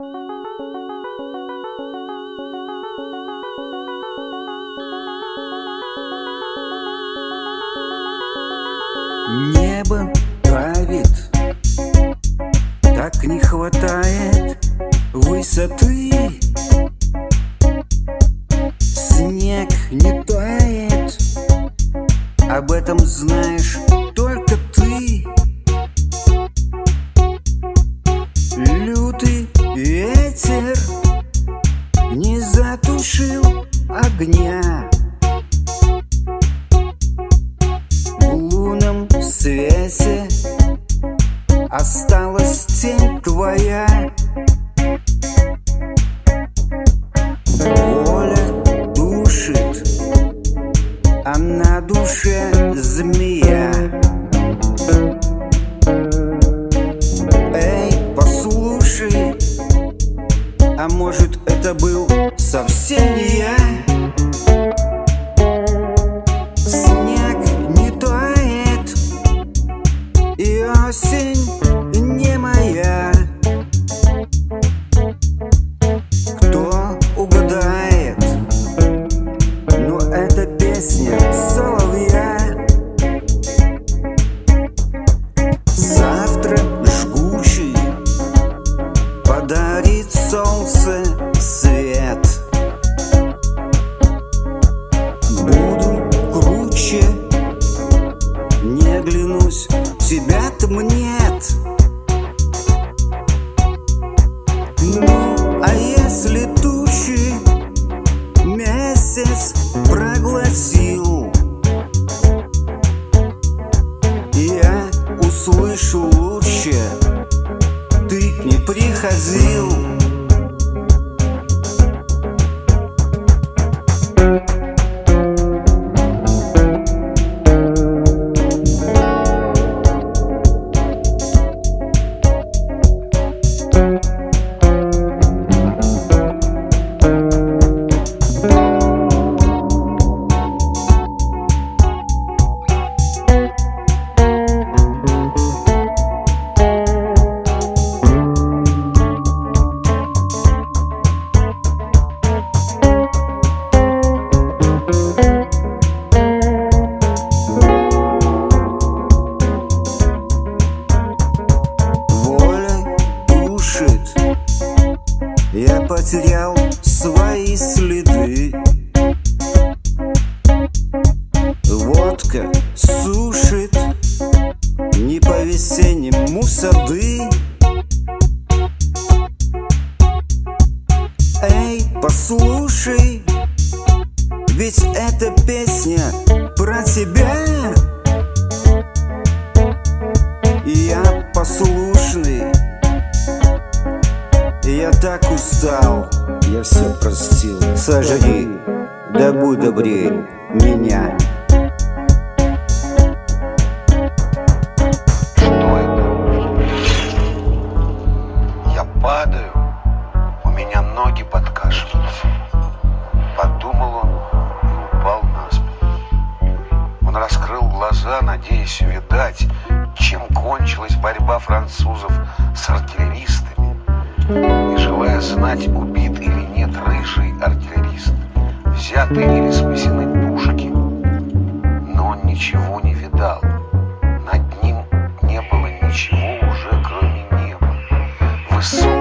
Небо правит, так не хватает высоты. Снег не тает, об этом знаешь огня. свете Осталась тень твоя Воля душит А на душе змея Эй, послушай А может это был совсем не тебя-то нет? Ну, а если тучи месяц проглотил Я услышу лучше Ты не приходил потерял свои следы. Водка сушит Не по-весеннему сады Эй, послушай Ведь эта песня я так устал, я все простил. Сожри, да будь добрей меня. Что это? Я падаю, у меня ноги подкашиваются. Подумал он и упал на спину. Он раскрыл глаза, надеясь увидать Чем кончилась борьба французов с артиллеристами не желая знать, убит или нет рыжий артиллерист, взяты или спасены пушки. Но он ничего не видал. Над ним не было ничего уже, кроме неба. Высокого